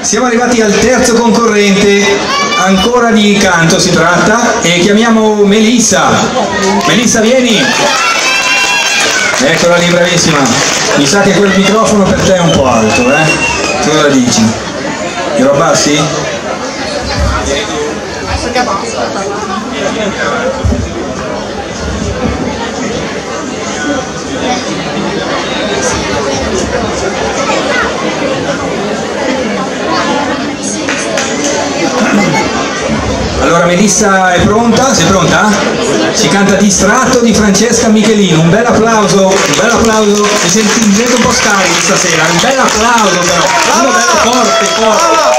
Siamo arrivati al terzo concorrente, ancora di canto si tratta, e chiamiamo Melissa. Melissa, vieni! Eccola lì, bravissima. Mi sa che quel microfono per te è un po' alto, eh? Tu cosa dici? Glielo abbassi? Melissa è pronta? Sei pronta? Si canta Distratto di Francesca Michelino, un bel applauso, un bel applauso, mi sento un po' scarico stasera, un bel applauso però, uno bello forte, forte.